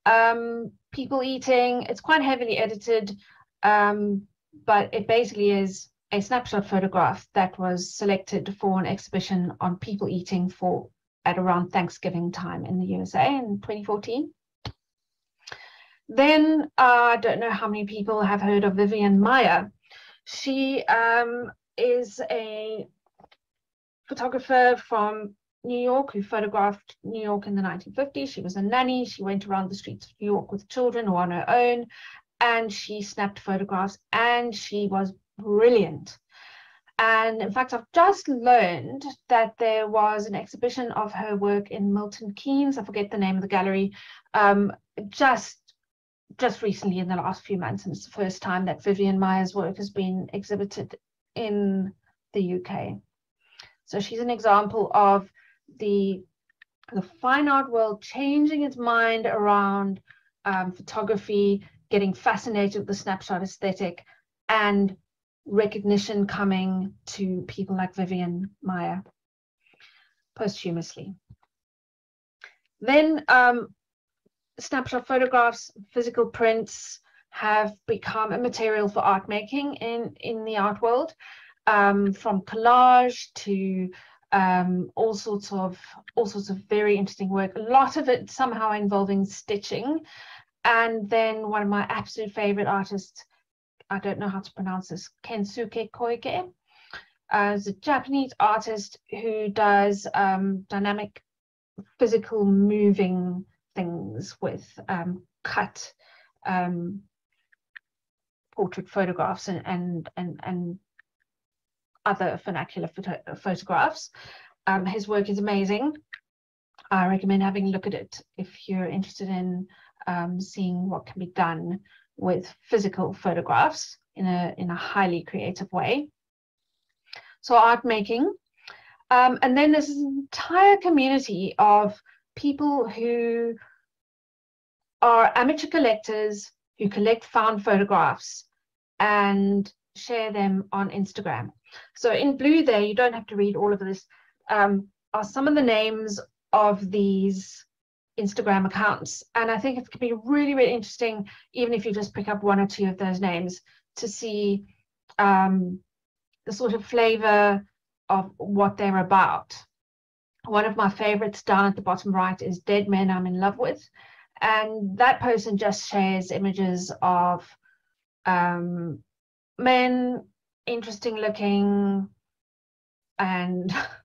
Um, people eating, it's quite heavily edited, um, but it basically is a snapshot photograph that was selected for an exhibition on people eating for at around Thanksgiving time in the USA in 2014. Then uh, I don't know how many people have heard of Vivian Maier. She um, is a photographer from New York who photographed New York in the 1950s. She was a nanny. She went around the streets of New York with children or on her own, and she snapped photographs, and she was brilliant. And in fact, I've just learned that there was an exhibition of her work in Milton Keynes. I forget the name of the gallery. Um, just just recently in the last few months, and it's the first time that Vivian Maier's work has been exhibited in the UK. So she's an example of the the fine art world changing its mind around um, photography, getting fascinated with the snapshot aesthetic, and recognition coming to people like Vivian Maier posthumously. Then um, snapshot photographs, physical prints have become a material for art making in, in the art world, um, from collage to um, all sorts of all sorts of very interesting work. A lot of it somehow involving stitching. And then one of my absolute favorite artists, I don't know how to pronounce this, Kensuke Koike, uh, is a Japanese artist who does um, dynamic physical moving things with um, cut um, portrait photographs and and and, and other vernacular photo photographs. Um, his work is amazing. I recommend having a look at it if you're interested in um, seeing what can be done with physical photographs in a in a highly creative way. So art making, um, and then there's an entire community of people who are amateur collectors who collect found photographs and share them on Instagram. So in blue there, you don't have to read all of this, um, are some of the names of these Instagram accounts. And I think it can be really, really interesting, even if you just pick up one or two of those names, to see um, the sort of flavor of what they're about. One of my favorites down at the bottom right is Dead Men I'm in Love With. And that person just shares images of um, men, interesting looking, and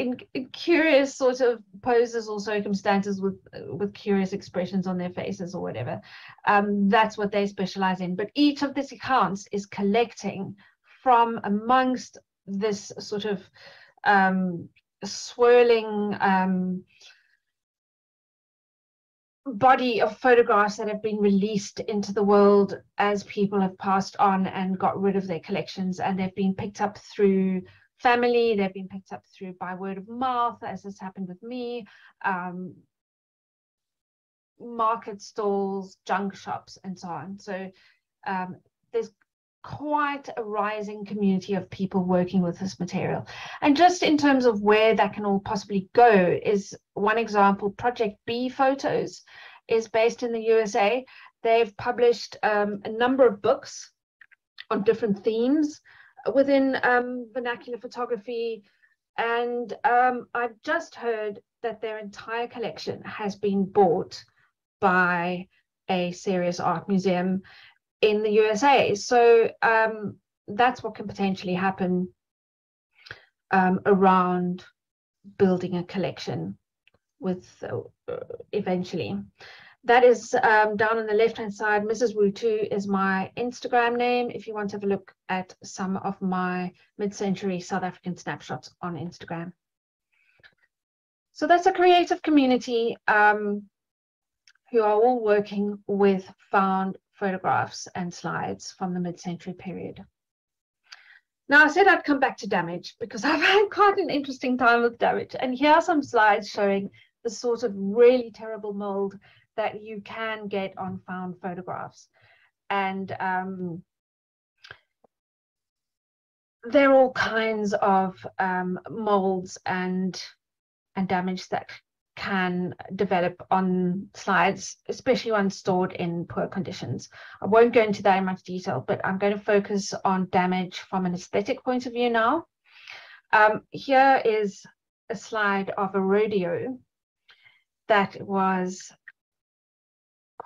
in, in, curious sort of poses or circumstances with with curious expressions on their faces or whatever. Um, that's what they specialize in. But each of these accounts is collecting from amongst this sort of um, swirling um, body of photographs that have been released into the world as people have passed on and got rid of their collections and they've been picked up through family they've been picked up through by word of mouth as has happened with me um, market stalls junk shops and so on so um, there's quite a rising community of people working with this material. And just in terms of where that can all possibly go is one example, Project B Photos is based in the USA. They've published um, a number of books on different themes within um, vernacular photography. And um, I've just heard that their entire collection has been bought by a serious art museum in the USA. So um, that's what can potentially happen um, around building a collection with uh, eventually. That is um, down on the left hand side. Mrs. Wu 2 is my Instagram name if you want to have a look at some of my mid century South African snapshots on Instagram. So that's a creative community um, who are all working with found photographs and slides from the mid century period. Now, I said I'd come back to damage because I've had quite an interesting time with damage. And here are some slides showing the sort of really terrible mold that you can get on found photographs. And um, there are all kinds of um, molds and and damage that can develop on slides, especially when stored in poor conditions. I won't go into that in much detail, but I'm going to focus on damage from an aesthetic point of view now. Um, here is a slide of a rodeo that was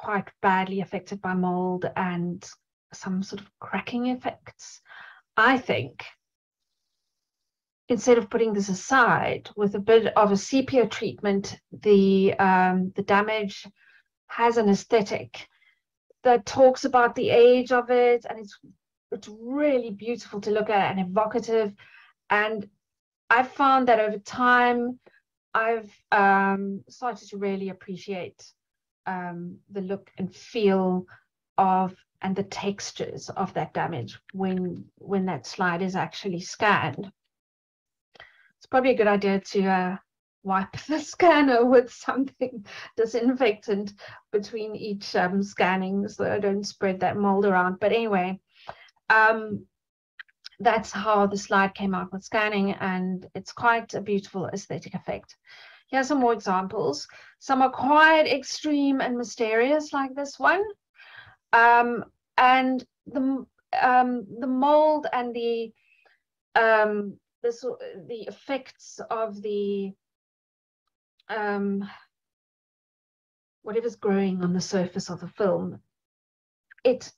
quite badly affected by mold and some sort of cracking effects. I think instead of putting this aside with a bit of a sepia treatment, the um, the damage has an aesthetic that talks about the age of it, and it's it's really beautiful to look at and evocative. And I've found that over time, I've um, started to really appreciate um, the look and feel of and the textures of that damage when when that slide is actually scanned. It's probably a good idea to uh, wipe the scanner with something disinfectant between each um, scanning so I don't spread that mold around. But anyway, um, that's how the slide came out with scanning and it's quite a beautiful aesthetic effect. Here are some more examples. Some are quite extreme and mysterious, like this one. Um, and the um, the mold and the um, the the effects of the um, whatever's growing on the surface of the film, it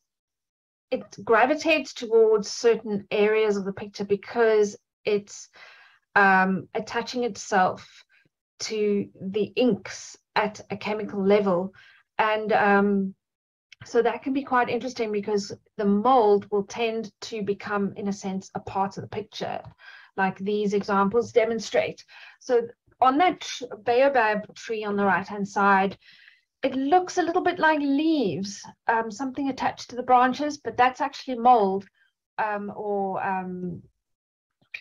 it gravitates towards certain areas of the picture because it's um, attaching itself to the inks at a chemical level. And um, so that can be quite interesting because the mold will tend to become, in a sense, a part of the picture, like these examples demonstrate. So on that baobab tree on the right hand side, it looks a little bit like leaves, um, something attached to the branches, but that's actually mold um, or um,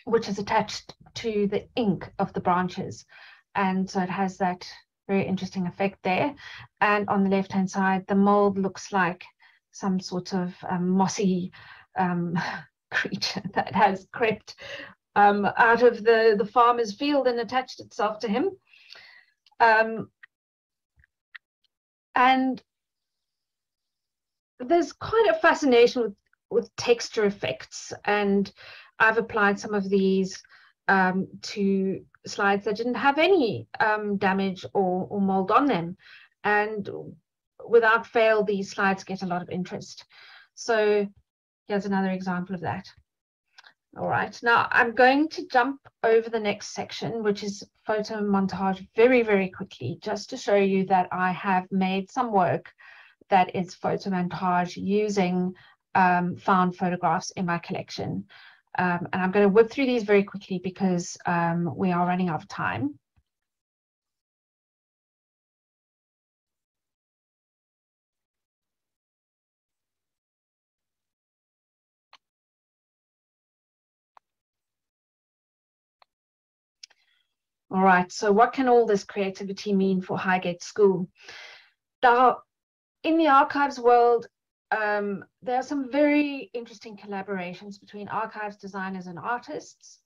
which is attached to the ink of the branches and so it has that very interesting effect there. And on the left hand side, the mold looks like some sort of um, mossy um, creature that has crept um, out of the, the farmer's field and attached itself to him. Um, and there's quite a fascination with, with texture effects. And I've applied some of these um, to slides that didn't have any um, damage or, or mold on them. And without fail, these slides get a lot of interest. So here's another example of that. All right, now I'm going to jump over the next section, which is photo montage very, very quickly, just to show you that I have made some work that is photo montage using um, found photographs in my collection. Um, and I'm going to whip through these very quickly because um, we are running out of time. All right, so what can all this creativity mean for Highgate School? Now, in the archives world, um, there are some very interesting collaborations between archives designers and artists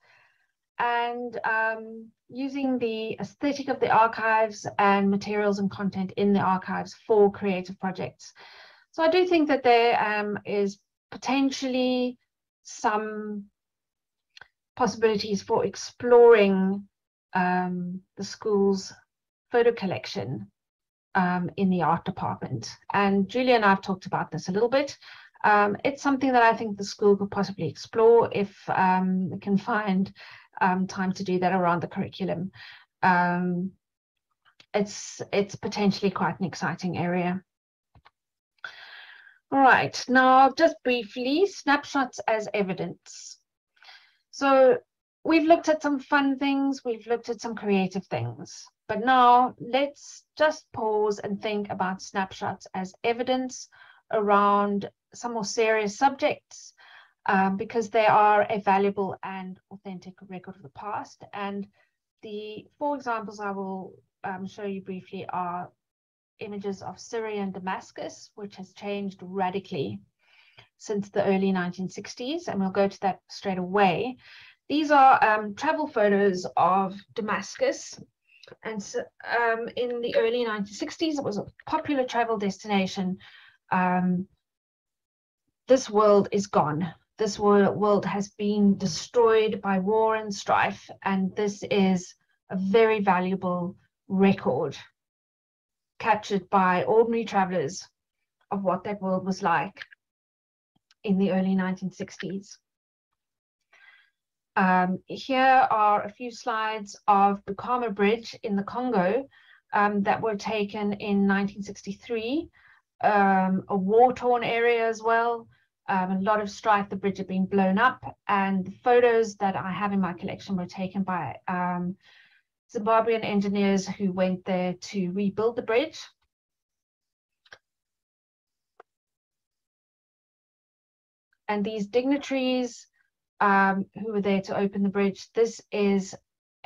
and um, using the aesthetic of the archives and materials and content in the archives for creative projects. So I do think that there um, is potentially some possibilities for exploring um, the school's photo collection um, in the art department. And Julia and I have talked about this a little bit. Um, it's something that I think the school could possibly explore if um, can find um, time to do that around the curriculum. Um, it's it's potentially quite an exciting area. All right, now just briefly, snapshots as evidence. So we've looked at some fun things, we've looked at some creative things, but now let's just pause and think about snapshots as evidence around some more serious subjects um, because they are a valuable and authentic record of the past. And the four examples I will um, show you briefly are images of Syria and Damascus, which has changed radically since the early 1960s, and we'll go to that straight away. These are um, travel photos of Damascus, and so, um, in the early 1960s, it was a popular travel destination. Um, this world is gone. This world has been destroyed by war and strife, and this is a very valuable record captured by ordinary travelers of what that world was like in the early 1960s. Um, here are a few slides of Bukama Bridge in the Congo um, that were taken in 1963, um, a war-torn area as well, um, a lot of strife, the bridge had been blown up, and the photos that I have in my collection were taken by um, Zimbabwean engineers who went there to rebuild the bridge. And these dignitaries um, who were there to open the bridge, this is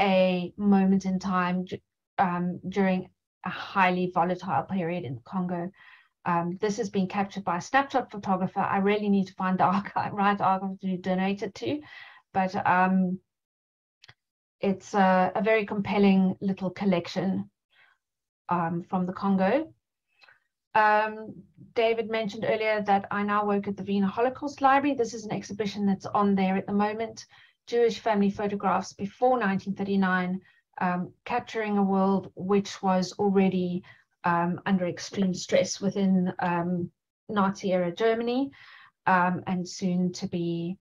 a moment in time um, during a highly volatile period in the Congo. Um, this has been captured by a snapshot photographer. I really need to find the archive, right archive to donate it to, but um, it's a, a very compelling little collection um, from the Congo. Um, David mentioned earlier that I now work at the Wiener Holocaust Library. This is an exhibition that's on there at the moment. Jewish family photographs before 1939, um, capturing a world which was already um, under extreme stress within um, Nazi era Germany um, and soon to be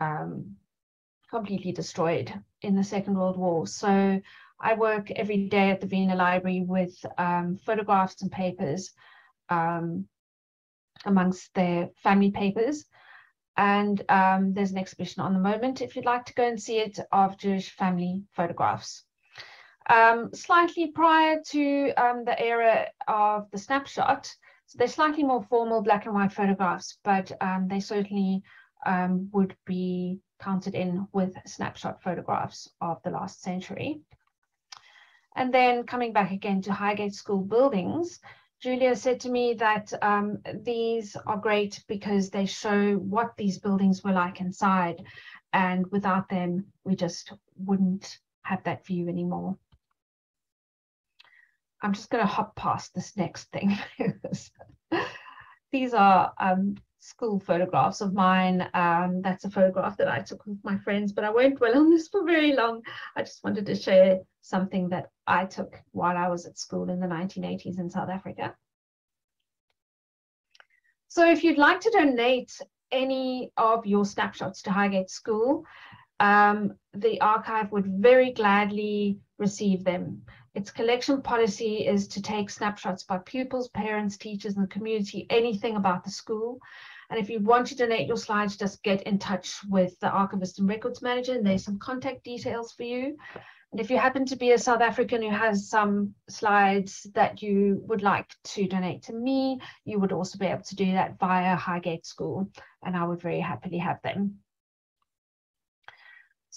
um, completely destroyed in the Second World War. So I work every day at the Wiener Library with photographs and papers um, amongst their family papers. And um, there's an exhibition on the moment, if you'd like to go and see it, of Jewish family photographs. Um, slightly prior to um, the era of the snapshot, so they're slightly more formal black and white photographs, but um, they certainly would be counted in with snapshot photographs of the last century. And then coming back again to Highgate School buildings, Julia said to me that um, these are great because they show what these buildings were like inside. And without them, we just wouldn't have that view anymore. I'm just going to hop past this next thing. these are um, school photographs of mine. Um, that's a photograph that I took with my friends, but I won't dwell on this for very long. I just wanted to share something that I took while I was at school in the 1980s in South Africa. So if you'd like to donate any of your snapshots to Highgate School, um, the archive would very gladly receive them. Its collection policy is to take snapshots by pupils, parents, teachers, and the community, anything about the school. And if you want to donate your slides, just get in touch with the archivist and records manager, and there's some contact details for you. And if you happen to be a South African who has some slides that you would like to donate to me, you would also be able to do that via Highgate School, and I would very happily have them.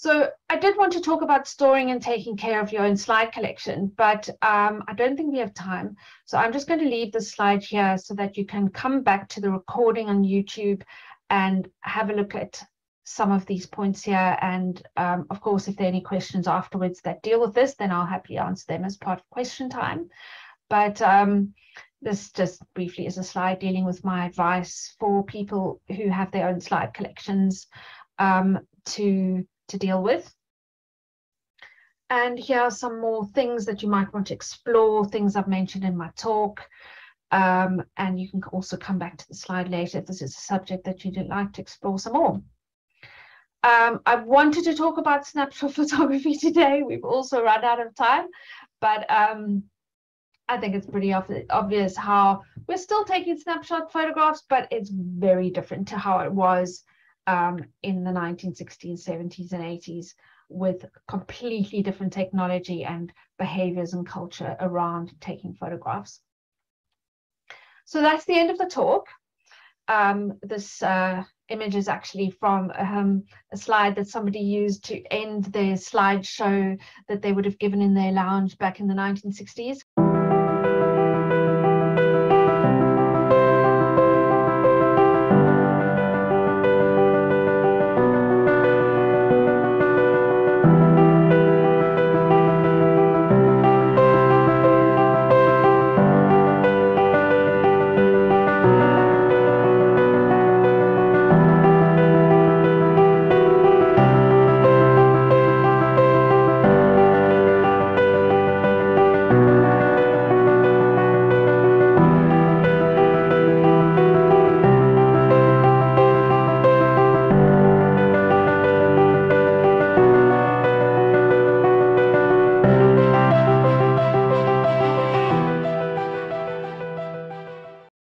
So I did want to talk about storing and taking care of your own slide collection, but um, I don't think we have time. So I'm just going to leave the slide here so that you can come back to the recording on YouTube and have a look at some of these points here. And um, of course, if there are any questions afterwards that deal with this, then I'll happily answer them as part of question time. But um, this just briefly is a slide dealing with my advice for people who have their own slide collections um, to to deal with. And here are some more things that you might want to explore, things I've mentioned in my talk. Um, and you can also come back to the slide later if this is a subject that you'd like to explore some more. Um, I wanted to talk about snapshot photography today. We've also run out of time, but um, I think it's pretty obvious how we're still taking snapshot photographs, but it's very different to how it was um, in the 1960s, 70s, and 80s with completely different technology and behaviors and culture around taking photographs. So that's the end of the talk. Um, this uh, image is actually from um, a slide that somebody used to end their slideshow that they would have given in their lounge back in the 1960s.